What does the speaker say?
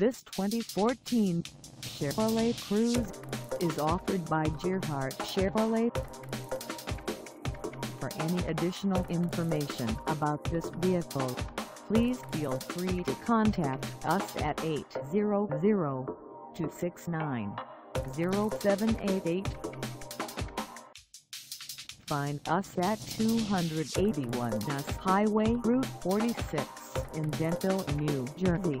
This 2014 Chevrolet Cruze is offered by Gearhart Chevrolet. For any additional information about this vehicle, please feel free to contact us at 800-269-0788. Find us at 281 S Highway Route 46 in Denville, New Jersey